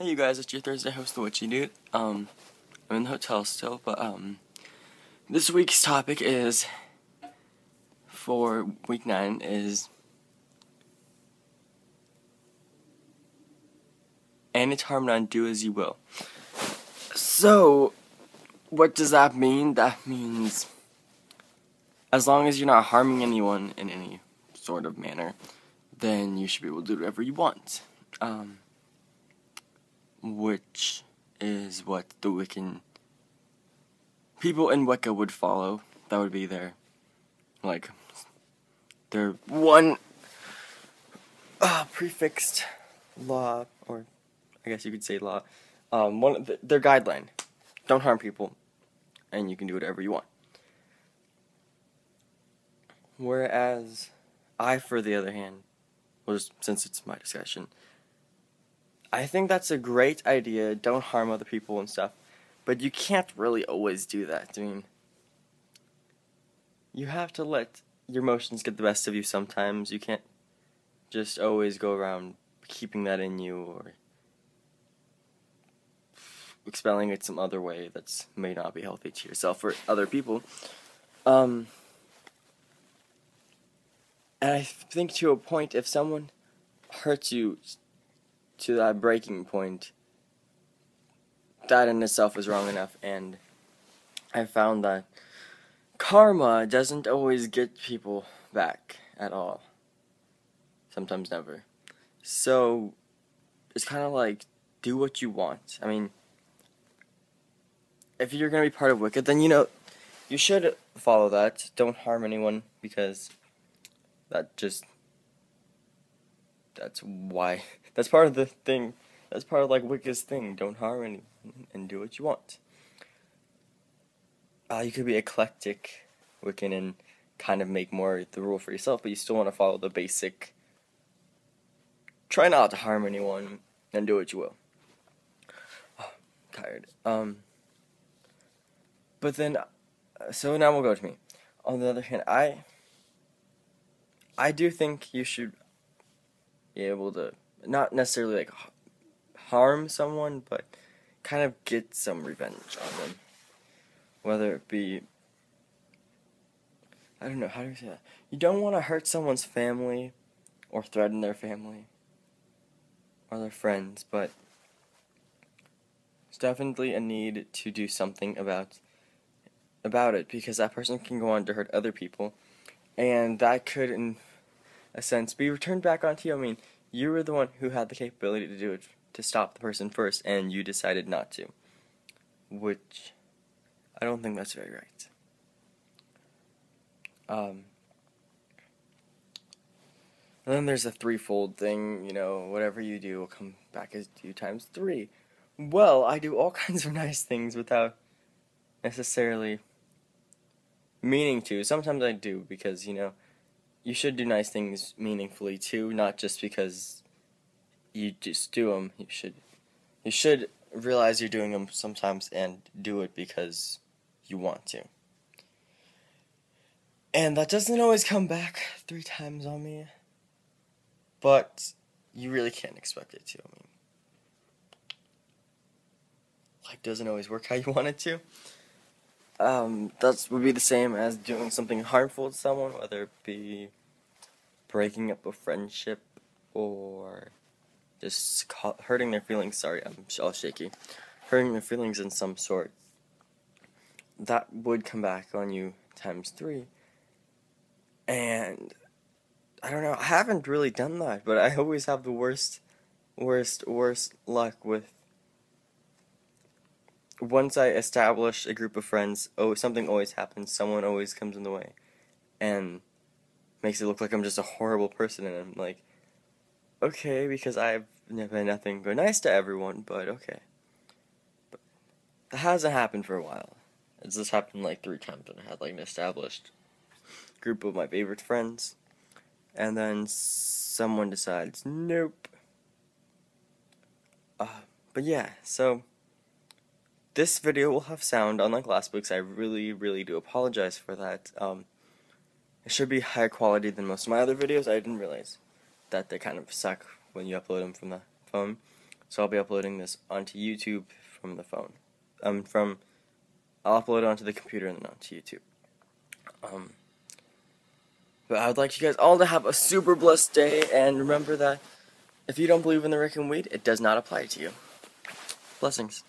Hey you guys, it's your Thursday host, the Witchy Dude. Um, I'm in the hotel still, but um, this week's topic is for week nine is and it's harm none, do as you will. So, what does that mean? That means as long as you're not harming anyone in any sort of manner, then you should be able to do whatever you want. Um, which is what the Wiccan people in Wicca would follow. That would be their, like, their one uh, prefixed law, or I guess you could say law. Um, one the, their guideline: don't harm people, and you can do whatever you want. Whereas, I, for the other hand, was since it's my discussion I think that's a great idea. Don't harm other people and stuff. But you can't really always do that. I mean, you have to let your emotions get the best of you sometimes. You can't just always go around keeping that in you or expelling it some other way that's may not be healthy to yourself or other people. Um, and I think to a point, if someone hurts you to that breaking point, that in itself is wrong enough. And I found that karma doesn't always get people back at all. Sometimes never. So it's kind of like do what you want. I mean, if you're going to be part of Wicca, then you know you should follow that. Don't harm anyone because that just that's why that's part of the thing. That's part of like Wicca's thing. Don't harm anyone and do what you want. Uh, you could be eclectic Wiccan and kind of make more the rule for yourself, but you still want to follow the basic. Try not to harm anyone and do what you will. Oh, tired. Um. But then, uh, so now we'll go to me. On the other hand, I. I do think you should be able to not necessarily like harm someone, but kind of get some revenge on them. Whether it be I don't know, how do you say that? You don't want to hurt someone's family or threaten their family or their friends, but it's definitely a need to do something about about it because that person can go on to hurt other people and that could in a sense be returned back onto you. I mean, you were the one who had the capability to do it to stop the person first, and you decided not to. Which I don't think that's very right. Um, and then there's a threefold thing, you know, whatever you do will come back as two times three. Well, I do all kinds of nice things without necessarily meaning to. Sometimes I do because, you know, you should do nice things meaningfully too, not just because you just do them. You should you should realize you're doing them sometimes and do it because you want to. And that doesn't always come back three times on me. But you really can't expect it to. I mean, life doesn't always work how you want it to. Um, that would be the same as doing something harmful to someone, whether it be breaking up a friendship or just hurting their feelings. Sorry, I'm all shaky. Hurting their feelings in some sort. That would come back on you times three. And I don't know. I haven't really done that, but I always have the worst, worst, worst luck with once I establish a group of friends, oh, something always happens. Someone always comes in the way, and makes it look like I'm just a horrible person. And I'm like, okay, because I've never nothing but nice to everyone, but okay. But that hasn't happened for a while. It's just happened like three times and I had like an established group of my favorite friends, and then someone decides, nope. Uh, but yeah, so this video will have sound unlike last week's. I really, really do apologize for that. Um, it should be higher quality than most of my other videos. I didn't realize that they kind of suck when you upload them from the phone. So I'll be uploading this onto YouTube from the phone. Um, from I'll upload it onto the computer and then onto YouTube. Um, but I would like you guys all to have a super blessed day, and remember that if you don't believe in the Wiccan Rede, it does not apply to you. Blessings.